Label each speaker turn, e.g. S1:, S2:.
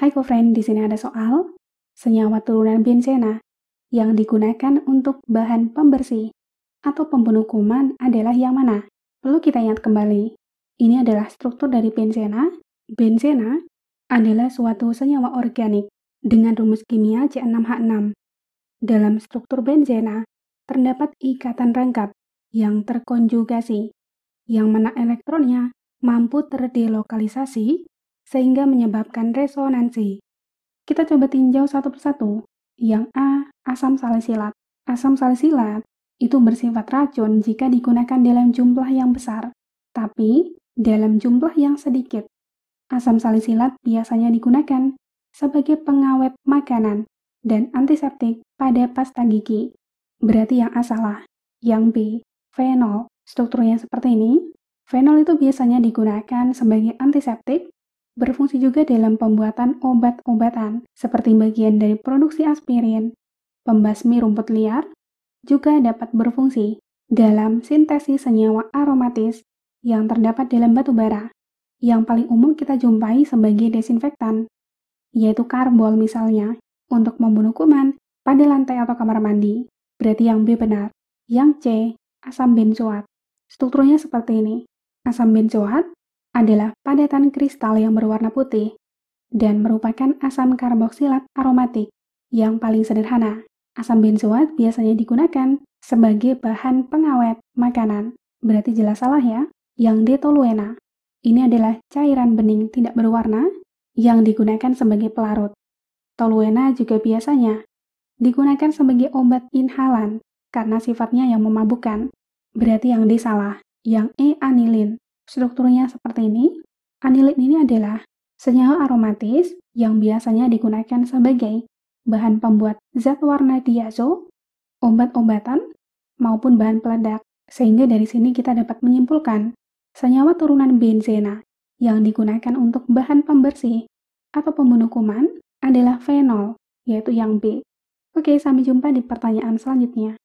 S1: Hai co-friend, di sini ada soal senyawa turunan benzena yang digunakan untuk bahan pembersih atau pembunuh kuman adalah yang mana? Perlu kita ingat kembali, ini adalah struktur dari benzena. Benzena adalah suatu senyawa organik dengan rumus kimia C6H6. Dalam struktur benzena, terdapat ikatan rangkap yang terkonjugasi, yang mana elektronnya mampu terdelokalisasi sehingga menyebabkan resonansi. Kita coba tinjau satu persatu. Yang A, asam salisilat. Asam salisilat itu bersifat racun jika digunakan dalam jumlah yang besar, tapi dalam jumlah yang sedikit. Asam salisilat biasanya digunakan sebagai pengawet makanan dan antiseptik pada pasta gigi. Berarti yang A salah. Yang B, fenol. Strukturnya seperti ini. Fenol itu biasanya digunakan sebagai antiseptik berfungsi juga dalam pembuatan obat-obatan, seperti bagian dari produksi aspirin, pembasmi rumput liar, juga dapat berfungsi dalam sintesis senyawa aromatis yang terdapat dalam batu bara, yang paling umum kita jumpai sebagai desinfektan, yaitu karbol misalnya, untuk membunuh kuman pada lantai atau kamar mandi. Berarti yang B benar. Yang C, asam benzoat. Strukturnya seperti ini. Asam benzoat adalah padatan kristal yang berwarna putih dan merupakan asam karboksilat aromatik yang paling sederhana. Asam benzoat biasanya digunakan sebagai bahan pengawet makanan. Berarti jelas salah ya. Yang D toluena. Ini adalah cairan bening tidak berwarna yang digunakan sebagai pelarut. Toluena juga biasanya digunakan sebagai obat inhalan karena sifatnya yang memabukkan. Berarti yang D salah. Yang E anilin. Strukturnya seperti ini. Anilin ini adalah senyawa aromatis yang biasanya digunakan sebagai bahan pembuat zat warna diazo, obat-obatan, maupun bahan peledak. Sehingga dari sini kita dapat menyimpulkan senyawa turunan benzena yang digunakan untuk bahan pembersih atau pembunuh kuman adalah fenol, yaitu yang B. Oke, sampai jumpa di pertanyaan selanjutnya.